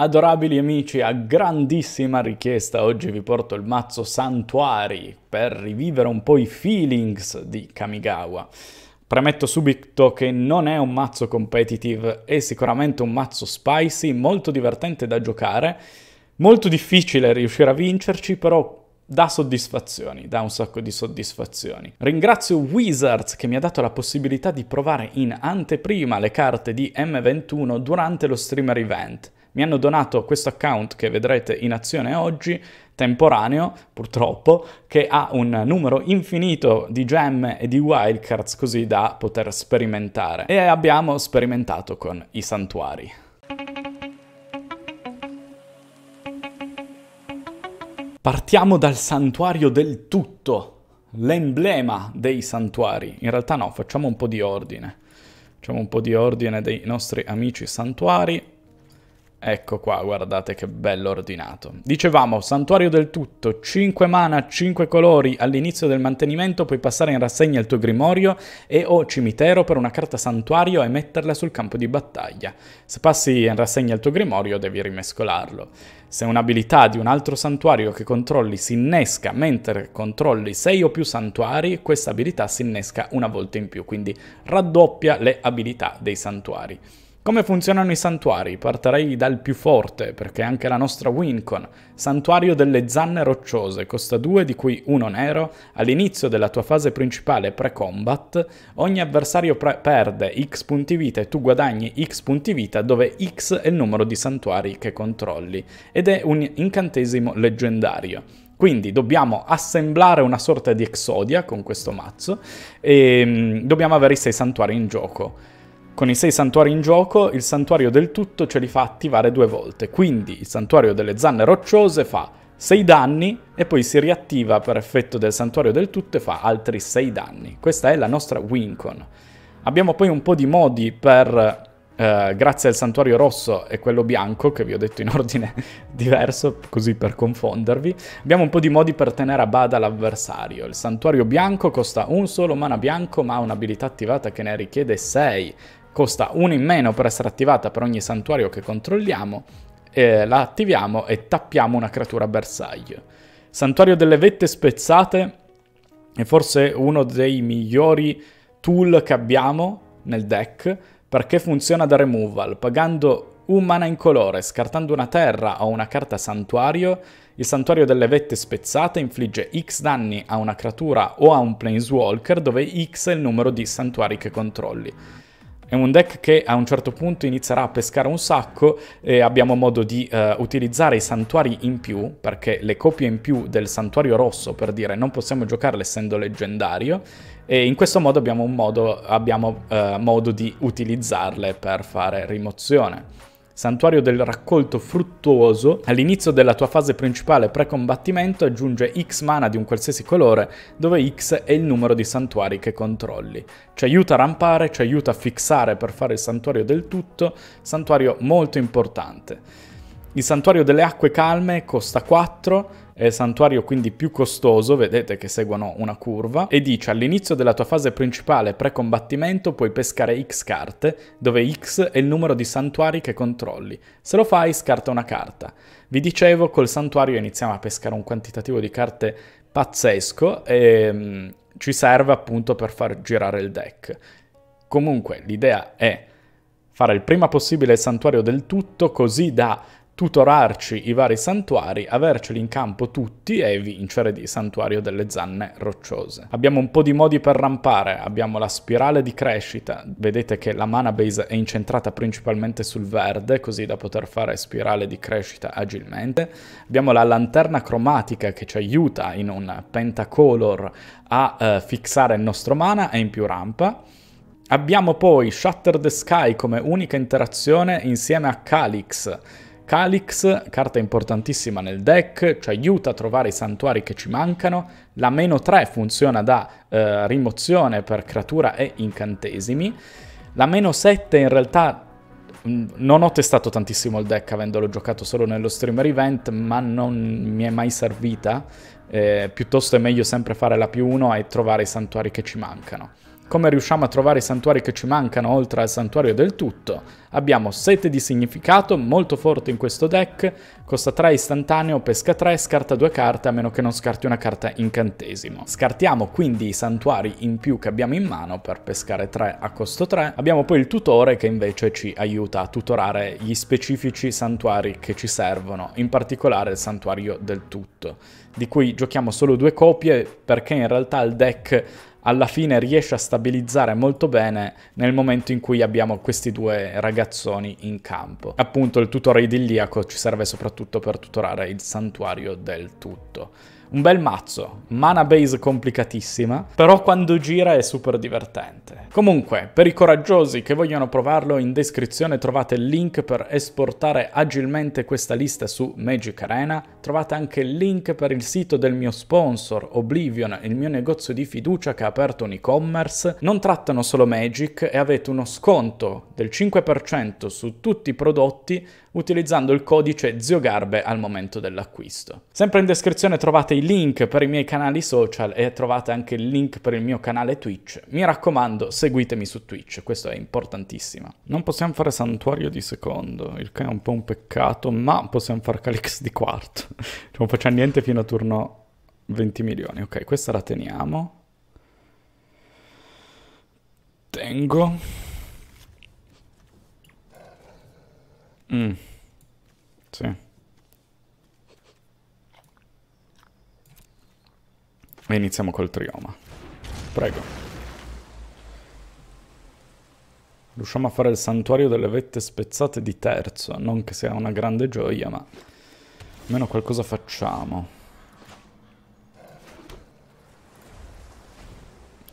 Adorabili amici, a grandissima richiesta oggi vi porto il mazzo Santuari per rivivere un po' i feelings di Kamigawa. Premetto subito che non è un mazzo competitive, è sicuramente un mazzo spicy, molto divertente da giocare, molto difficile riuscire a vincerci, però dà soddisfazioni, dà un sacco di soddisfazioni. Ringrazio Wizards che mi ha dato la possibilità di provare in anteprima le carte di M21 durante lo streamer event mi hanno donato questo account che vedrete in azione oggi, temporaneo purtroppo, che ha un numero infinito di gemme e di wildcards così da poter sperimentare. E abbiamo sperimentato con i santuari. Partiamo dal santuario del tutto, l'emblema dei santuari. In realtà no, facciamo un po' di ordine. Facciamo un po' di ordine dei nostri amici santuari. Ecco qua, guardate che bello ordinato. Dicevamo, santuario del tutto, 5 mana, 5 colori, all'inizio del mantenimento puoi passare in rassegna il tuo grimorio e o cimitero per una carta santuario e metterla sul campo di battaglia. Se passi in rassegna il tuo grimorio devi rimescolarlo. Se un'abilità di un altro santuario che controlli si innesca mentre controlli 6 o più santuari, questa abilità si innesca una volta in più, quindi raddoppia le abilità dei santuari. Come funzionano i santuari? Partirei dal più forte, perché anche la nostra Wincon, santuario delle zanne rocciose, costa 2 di cui uno nero, all'inizio della tua fase principale pre-combat, ogni avversario pre- perde X punti vita e tu guadagni X punti vita dove X è il numero di santuari che controlli, ed è un incantesimo leggendario. Quindi dobbiamo assemblare una sorta di Exodia con questo mazzo e mm, dobbiamo avere i 6 santuari in gioco. Con i sei santuari in gioco, il santuario del tutto ce li fa attivare due volte, quindi il santuario delle zanne rocciose fa 6 danni e poi si riattiva per effetto del santuario del tutto e fa altri 6 danni. Questa è la nostra Wincon. Abbiamo poi un po' di modi per Uh, grazie al santuario rosso e quello bianco, che vi ho detto in ordine diverso, così per confondervi, abbiamo un po' di modi per tenere a bada l'avversario. Il santuario bianco costa un solo mana bianco, ma ha un'abilità attivata che ne richiede 6 costa 1 in meno per essere attivata per ogni santuario che controlliamo, eh, la attiviamo e tappiamo una creatura bersaglio. Santuario delle vette spezzate è forse uno dei migliori tool che abbiamo nel deck perché funziona da removal, pagando un mana in colore, scartando una terra o una carta santuario, il santuario delle vette spezzate infligge X danni a una creatura o a un planeswalker dove X è il numero di santuari che controlli. È un deck che a un certo punto inizierà a pescare un sacco e abbiamo modo di uh, utilizzare i santuari in più, perché le copie in più del santuario rosso, per dire, non possiamo giocarle essendo leggendario, e in questo modo abbiamo, modo, abbiamo uh, modo di utilizzarle per fare rimozione santuario del raccolto fruttuoso, all'inizio della tua fase principale pre-combattimento aggiunge X mana di un qualsiasi colore, dove X è il numero di santuari che controlli. Ci aiuta a rampare, ci aiuta a fissare per fare il santuario del tutto, santuario molto importante. Il santuario delle acque calme costa 4, il santuario quindi più costoso, vedete che seguono una curva, e dice all'inizio della tua fase principale pre-combattimento puoi pescare X carte, dove X è il numero di santuari che controlli. Se lo fai scarta una carta. Vi dicevo, col santuario iniziamo a pescare un quantitativo di carte pazzesco e um, ci serve appunto per far girare il deck. Comunque l'idea è fare il prima possibile il santuario del tutto così da tutorarci i vari santuari, averceli in campo tutti e vincere di santuario delle zanne rocciose. Abbiamo un po' di modi per rampare, abbiamo la spirale di crescita, vedete che la mana base è incentrata principalmente sul verde, così da poter fare spirale di crescita agilmente. Abbiamo la lanterna cromatica che ci aiuta in un pentacolor a eh, fissare il nostro mana e in più rampa. Abbiamo poi Shatter the Sky come unica interazione insieme a Calix, Calix, carta importantissima nel deck, ci aiuta a trovare i santuari che ci mancano. La meno 3 funziona da eh, rimozione per creatura e incantesimi. La meno 7 in realtà mm, non ho testato tantissimo il deck avendolo giocato solo nello streamer event, ma non mi è mai servita. Eh, piuttosto è meglio sempre fare la più 1 e trovare i santuari che ci mancano. Come riusciamo a trovare i santuari che ci mancano oltre al santuario del tutto? Abbiamo 7 di significato, molto forte in questo deck, costa 3 istantaneo, pesca 3, scarta 2 carte a meno che non scarti una carta incantesimo. Scartiamo quindi i santuari in più che abbiamo in mano per pescare 3 a costo 3. Abbiamo poi il tutore che invece ci aiuta a tutorare gli specifici santuari che ci servono, in particolare il santuario del tutto, di cui giochiamo solo due copie perché in realtà il deck alla fine riesce a stabilizzare molto bene nel momento in cui abbiamo questi due ragazzoni in campo. Appunto il tutore idilliaco ci serve soprattutto per tutorare il santuario del tutto. Un bel mazzo, mana base complicatissima, però quando gira è super divertente. Comunque, per i coraggiosi che vogliono provarlo, in descrizione trovate il link per esportare agilmente questa lista su Magic Arena, trovate anche il link per il sito del mio sponsor, Oblivion, il mio negozio di fiducia che ha aperto un e-commerce, non trattano solo Magic e avete uno sconto del 5% su tutti i prodotti utilizzando il codice ZioGarbe al momento dell'acquisto. Sempre in descrizione trovate i link per i miei canali social e trovate anche il link per il mio canale Twitch. Mi raccomando, seguitemi su Twitch, questo è importantissimo. Non possiamo fare santuario di secondo, il che è un po' un peccato, ma possiamo fare Calix di quarto. non facciamo niente fino a turno 20 milioni. Ok, questa la teniamo. Tengo. Mm. Sì. E iniziamo col trioma. Prego. Riusciamo a fare il santuario delle vette spezzate di terzo. Non che sia una grande gioia, ma almeno qualcosa facciamo.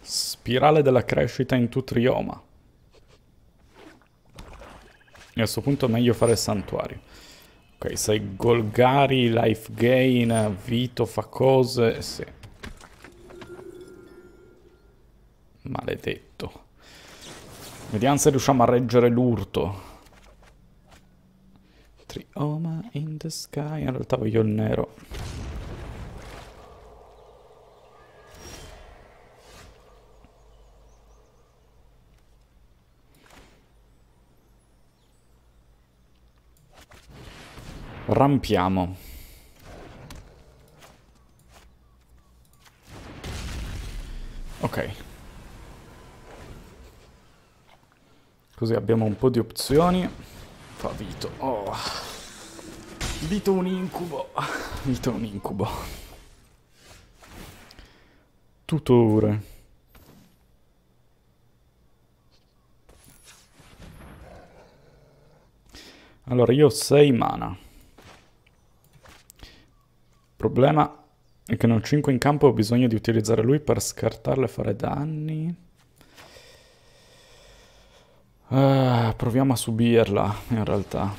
Spirale della crescita in Tutrioma. E a questo punto è meglio fare santuario. Ok, sei Golgari, life gain, Vito fa cose, sì. Maledetto. Vediamo se riusciamo a reggere l'urto. Trioma in the sky. In realtà voglio il nero. Rampiamo. Ok. Così abbiamo un po' di opzioni. Fa Vito. Oh. Vito un incubo. Vito un incubo. Tutore. Allora, io ho 6 mana problema è che ne ho 5 in campo ho bisogno di utilizzare lui per scartarlo e fare danni. Ah, proviamo a subirla, in realtà.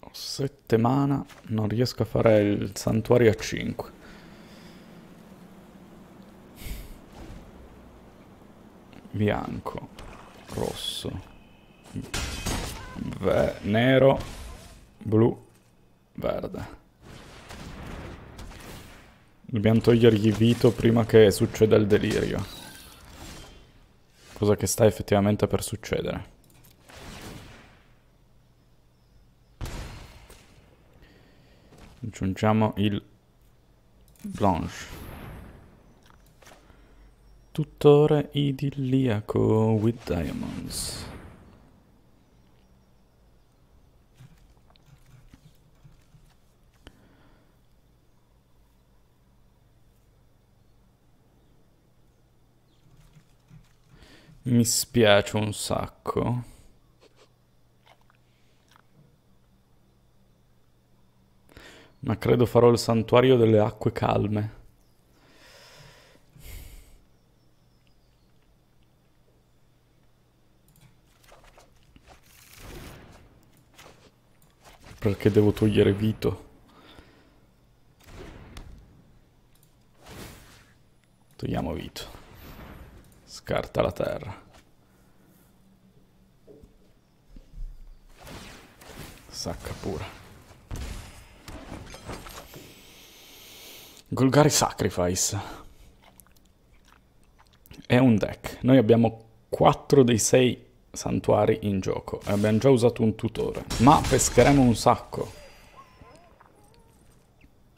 Ho 7 mana, non riesco a fare il santuario a 5. Bianco, rosso, nero, blu, verde. Dobbiamo togliergli Vito prima che succeda il delirio. Cosa che sta effettivamente per succedere. Aggiungiamo il Blanche. Tutore idilliaco with diamonds. Mi spiace un sacco. Ma credo farò il santuario delle acque calme. Perché devo togliere Vito? Togliamo Vito. Scarta la terra. Sacca pure. Golgari Sacrifice. È un deck. Noi abbiamo 4 dei 6 santuari in gioco abbiamo già usato un tutore. Ma pescheremo un sacco.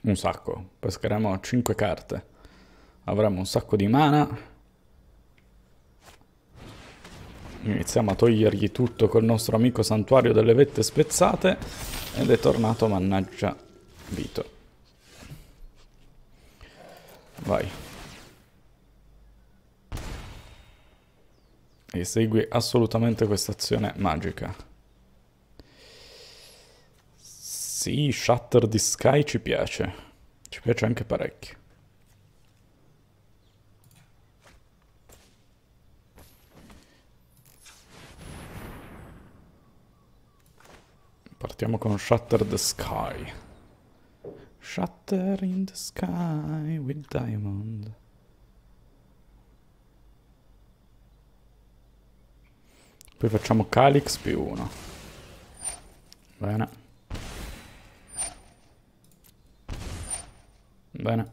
Un sacco. Pescheremo 5 carte. Avremo un sacco di mana. Iniziamo a togliergli tutto col nostro amico santuario delle vette spezzate ed è tornato mannaggia Vito. Vai. Esegui assolutamente questa azione magica. Sì, Shatter the Sky ci piace. Ci piace anche parecchio. Partiamo con Shatter the Sky. Shatter in the sky with diamond. Poi facciamo Calix più uno. Bene. Bene.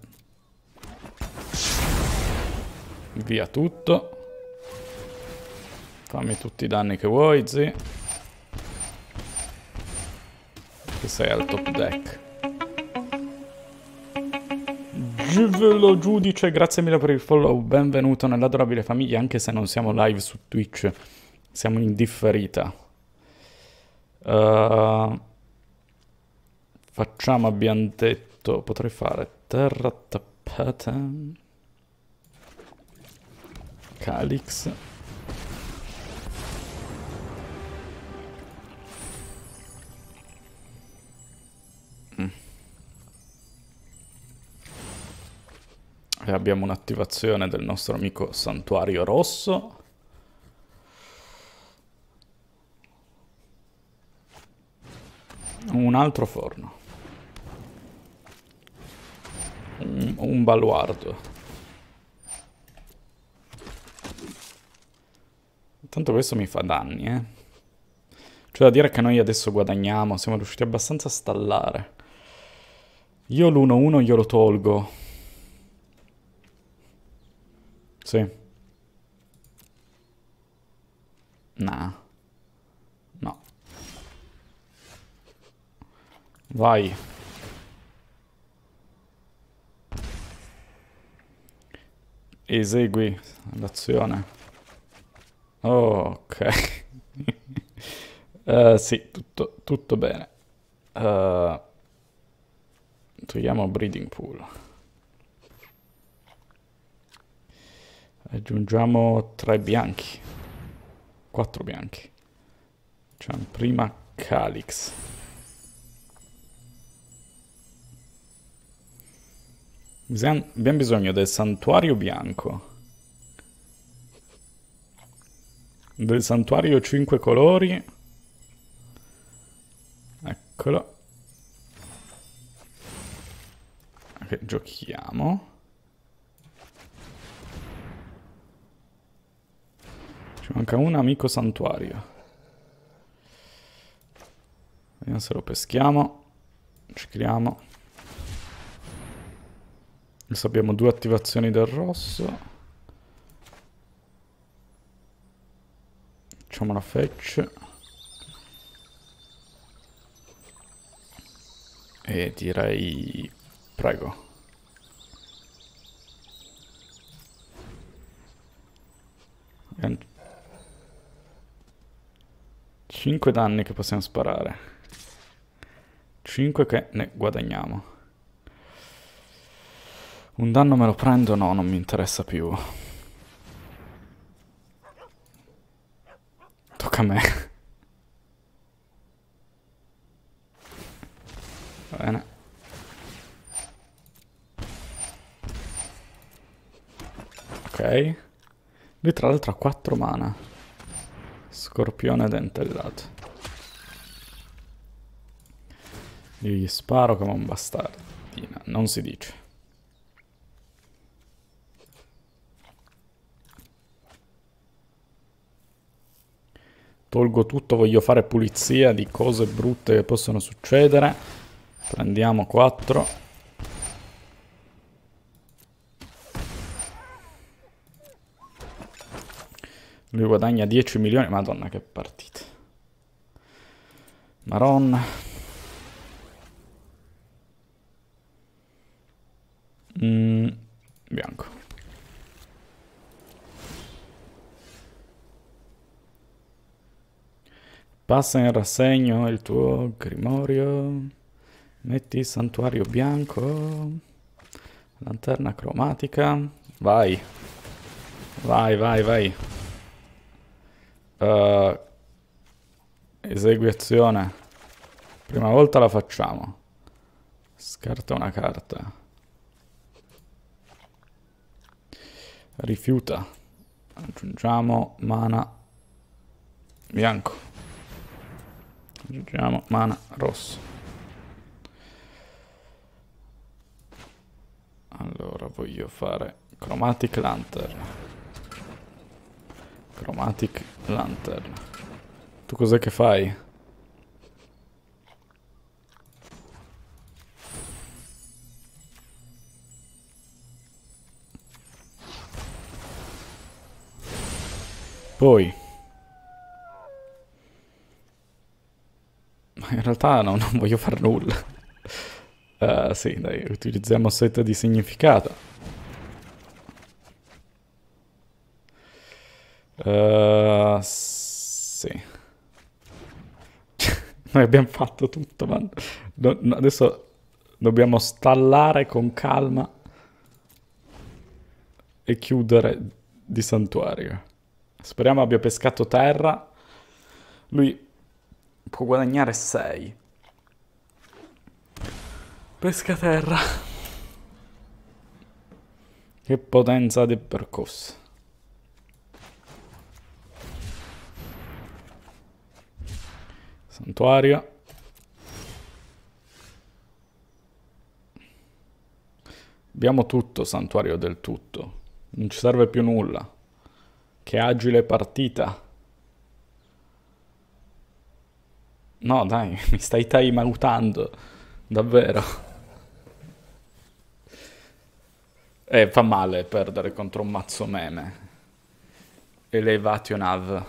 Via tutto. Fammi tutti i danni che vuoi, zi. Che sei al top deck. Givelo giudice, grazie mille per il follow, benvenuto nell'adorabile famiglia, anche se non siamo live su Twitch, siamo in differita. Uh, facciamo, abbiamo detto, potrei fare terra tappata, Calix. E abbiamo un'attivazione del nostro amico santuario rosso. Un altro forno. Un, un baluardo. Tanto questo mi fa danni, eh. Cioè da dire che noi adesso guadagniamo, siamo riusciti abbastanza a stallare. Io l'1-1 glielo tolgo. Sì. Nah. Vai. Esegui l'azione. Oh, ok. uh, sì, tutto, tutto bene. Uh, togliamo Breeding Pool. Aggiungiamo tre bianchi. Quattro bianchi. Facciamo prima Calix. Abbiamo bisogno del santuario bianco. Del santuario 5 colori. Eccolo. Ok, giochiamo. Ci manca un amico santuario. Vediamo se lo peschiamo. Ci creiamo. Adesso abbiamo due attivazioni del rosso. Facciamo la fetch. E direi... Prego. 5 danni che possiamo sparare. 5 che ne guadagniamo. Un danno me lo prendo? No, non mi interessa più. Tocca a me. Bene. Ok. Lui tra l'altro ha 4 mana. Scorpione dentellato. Io gli sparo come un bastardino, non si dice. Tolgo tutto, voglio fare pulizia di cose brutte che possono succedere. Prendiamo 4. Lui guadagna 10 milioni. Madonna che partita. Maron. Mm, bianco. Passa in rassegno il tuo grimorio. Metti il santuario bianco. Lanterna cromatica. Vai. Vai, vai, vai. Uh, esegui azione. Prima volta la facciamo. Scarta una carta. Rifiuta. Aggiungiamo mana bianco. Aggiungiamo mana rosso. Allora voglio fare Chromatic Lantern. Chromatic Lantern. Tu cos'è che fai? Poi in realtà no, non voglio fare nulla. Uh, sì, dai, utilizziamo set di significato. Uh, sì. Noi abbiamo fatto tutto, ma no, adesso dobbiamo stallare con calma e chiudere di santuario. Speriamo abbia pescato terra. Lui può guadagnare 6. Pesca terra. Che potenza del percorso. Santuario. Abbiamo tutto, santuario del tutto. Non ci serve più nulla. Che agile partita. No, dai, mi stai timeoutando. Davvero. Eh, fa male perdere contro un mazzo meme. Elevation Av.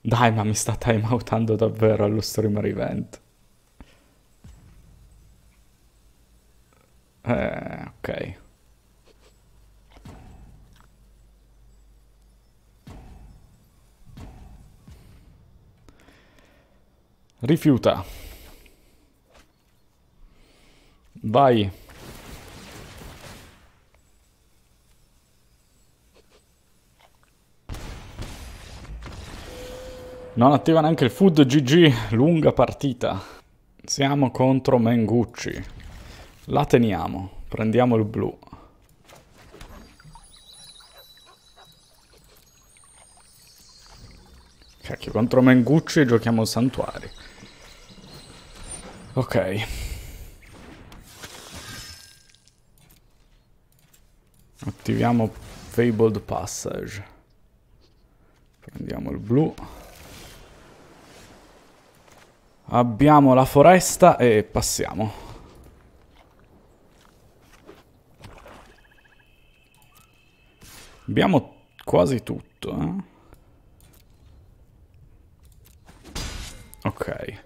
Dai, ma mi sta timeoutando davvero allo streamer event. Eh, ok. Rifiuta. Vai. Non attiva neanche il food GG, lunga partita. Siamo contro Mengucci. La teniamo, prendiamo il blu. Cacchio, contro Mengucci giochiamo Santuari. Ok. Attiviamo Fabled Passage. Prendiamo il blu. Abbiamo la foresta e passiamo. Abbiamo quasi tutto, eh? Ok.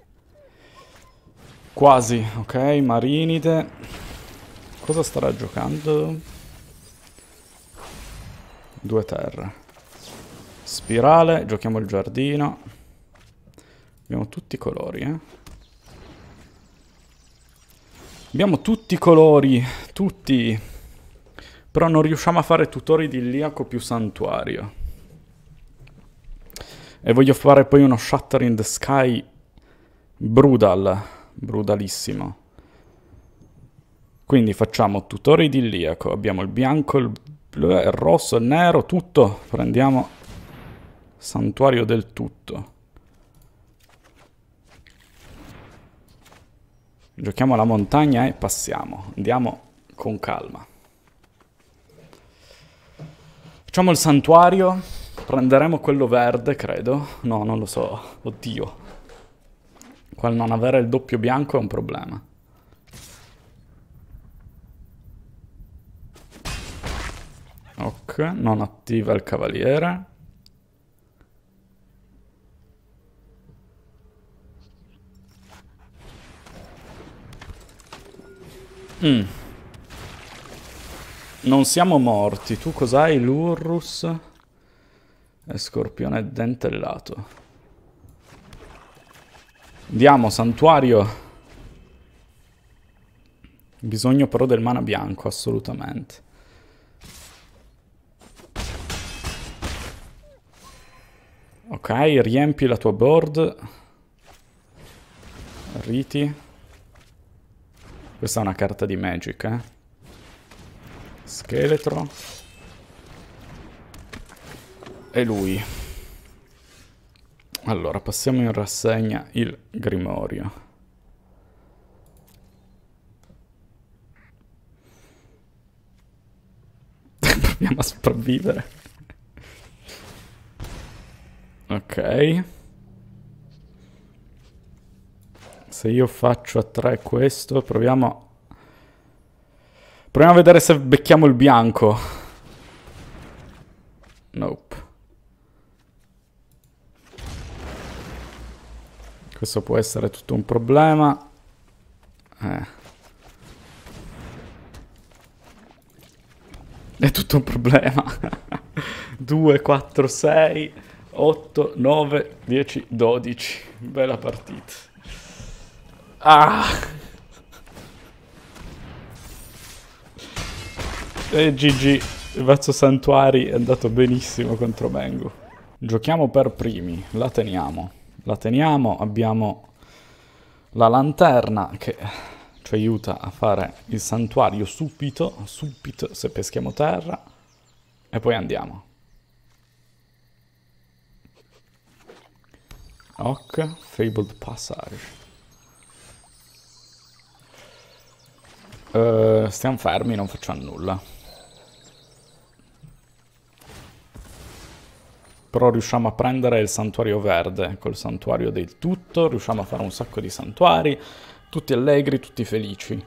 Quasi, ok, Marinite. Cosa starà giocando? Due terre. Spirale, giochiamo il giardino. Abbiamo tutti i colori, eh. Abbiamo tutti i colori, tutti. Però non riusciamo a fare tutori di Iliaco più santuario. E voglio fare poi uno Shatter in the Sky brutal brutalissimo. Quindi facciamo tutore idilliaco, abbiamo il bianco, il, blu, il rosso, il nero, tutto. Prendiamo santuario del tutto. Giochiamo la montagna e passiamo. Andiamo con calma. Facciamo il santuario, prenderemo quello verde, credo. No, non lo so. Oddio. Qual non avere il doppio bianco è un problema. Ok, non attiva il cavaliere. Mm. Non siamo morti. Tu cos'hai? L'Urrus e Scorpione dentellato. Andiamo, santuario. Bisogno però del mana bianco, assolutamente. Ok, riempi la tua board. Riti. Questa è una carta di Magic, eh. Scheletro. E lui. Allora, passiamo in rassegna il Grimorio. Proviamo a sopravvivere. Ok. Se io faccio a 3 questo, proviamo... Proviamo a vedere se becchiamo il bianco. Nope. Questo può essere tutto un problema. Eh. È tutto un problema. 2, 4, 6... 8, 9, 10, 12. Bella partita. Ah! E GG, il Vezzo Santuari è andato benissimo contro Mengu. Giochiamo per primi, la teniamo. La teniamo, abbiamo la lanterna che ci aiuta a fare il santuario subito, subito se peschiamo terra. E poi andiamo. Ok, Fabled Passage. Uh, stiamo fermi, non facciamo nulla. Però riusciamo a prendere il santuario verde col santuario del tutto, riusciamo a fare un sacco di santuari, tutti allegri, tutti felici.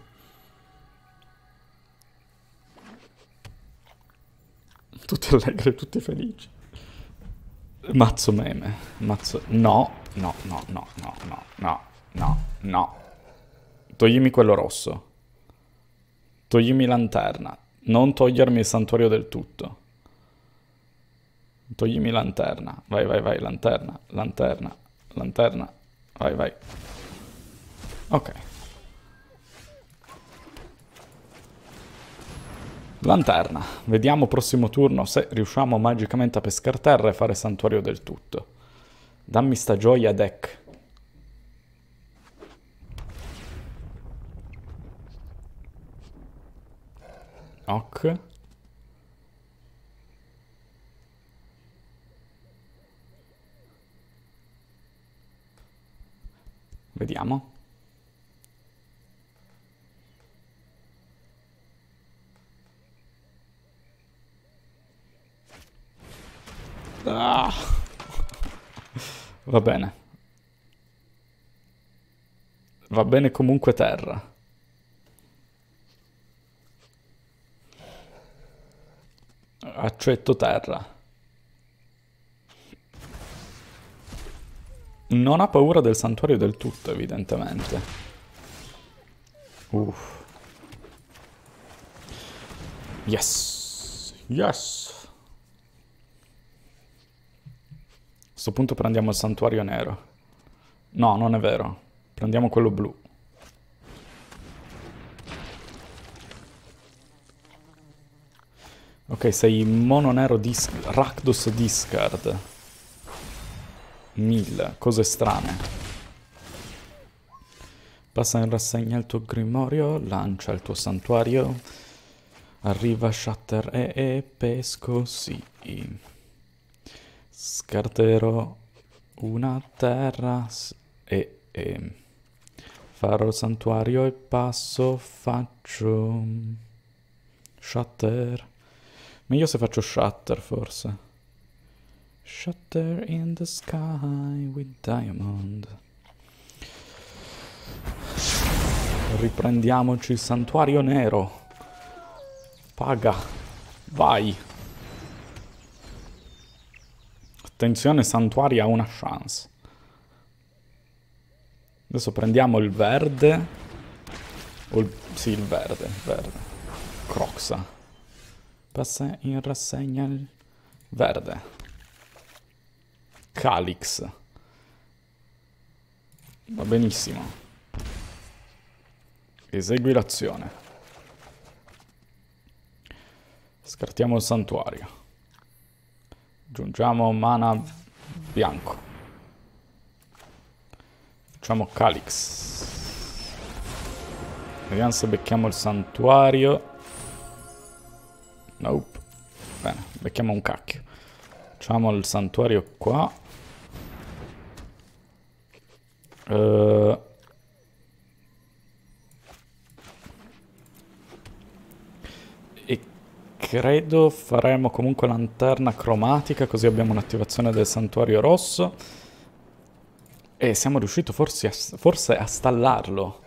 Tutti allegri, tutti felici. Mazzo meme. Mazzo... No, no, no, no, no, no, no, no, no. Toglimi quello rosso. Toglimi lanterna. Non togliermi il santuario del tutto. Toglimi lanterna. Vai, vai, vai, lanterna, lanterna, lanterna. Vai, vai. Ok. Lanterna. Vediamo prossimo turno se riusciamo magicamente a pescar terra e fare santuario del tutto. Dammi sta gioia, deck. Ok. Vediamo. Ah. Va bene. Va bene comunque terra. Accetto terra. Non ha paura del santuario del tutto, evidentemente. Uff. Yes. Yes. questo punto prendiamo il santuario nero. No, non è vero. Prendiamo quello blu. Ok, sei mono nero dis Rakdos discard. Mille, cose strane. Passa in rassegna il tuo grimorio, lancia il tuo santuario. Arriva Shatter e, e pesco, sì. Scarterò una terra e, e farò santuario e passo faccio shatter Meglio se faccio Shutter, forse. Shutter in the sky with diamond. Riprendiamoci il santuario nero. Paga. Vai. Attenzione, santuari ha una chance. Adesso prendiamo il verde. O il, sì, il verde, il verde. Croxa. Passa in rassegna il verde. Calix. Va benissimo. Esegui l'azione. Scartiamo il santuario. Aggiungiamo mana bianco. Facciamo Calix. Vediamo se becchiamo il santuario. Nope. Bene, becchiamo un cacchio. Facciamo il santuario qua. Uh, credo faremo comunque lanterna cromatica, così abbiamo un'attivazione del santuario rosso. E siamo riusciti forse a, forse a stallarlo.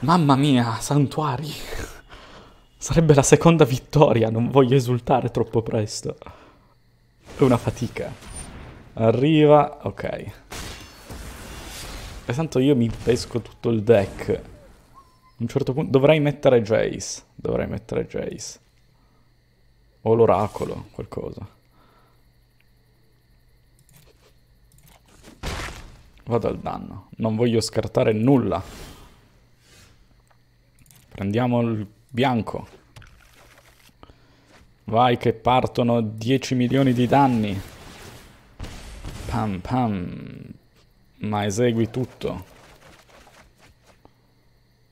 Mamma mia, santuari! Sarebbe la seconda vittoria, non voglio esultare troppo presto. È una fatica. Arriva, ok. E tanto io mi pesco tutto il deck un certo punto dovrei mettere Jace. Dovrei mettere Jace. O l'oracolo, qualcosa. Vado al danno. Non voglio scartare nulla. Prendiamo il bianco. Vai che partono 10 milioni di danni. Pam pam. Ma esegui tutto.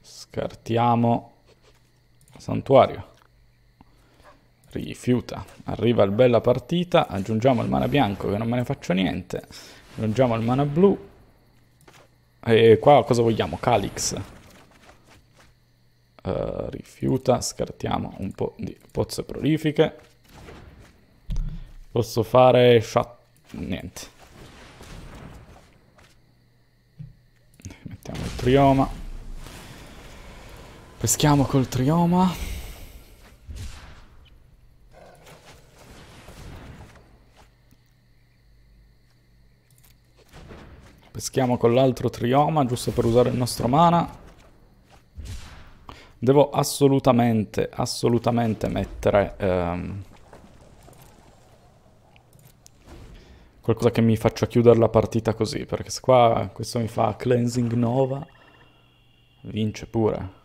Scartiamo santuario. Rifiuta. Arriva il bella partita. Aggiungiamo il mana bianco che non me ne faccio niente. Aggiungiamo il mana blu. E qua cosa vogliamo? Calix. Uh, rifiuta. Scartiamo un po' di pozze prolifiche. Posso fare shot. Niente. Mettiamo il trioma. Peschiamo col trioma. Peschiamo con l'altro trioma, giusto per usare il nostro mana. Devo assolutamente, assolutamente mettere... Ehm, qualcosa che mi faccia chiudere la partita così, perché se qua questo mi fa cleansing nova, vince pure.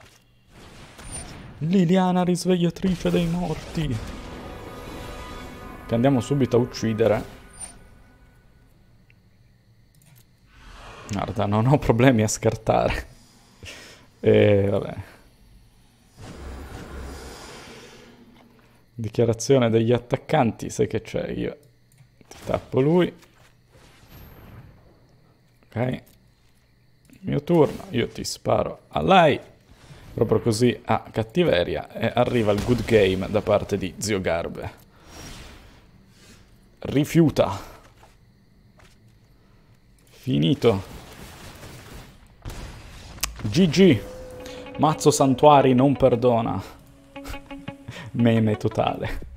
Liliana risvegliatrice dei morti. Che andiamo subito a uccidere. Guarda, non ho problemi a scartare. E vabbè. Dichiarazione degli attaccanti, sai che c'è, io tappo lui. Ok. Mio turno, io ti sparo a lei proprio così a cattiveria e arriva il good game da parte di Zio Garbe. Rifiuta. Finito. GG. Mazzo Santuari non perdona. Meme totale.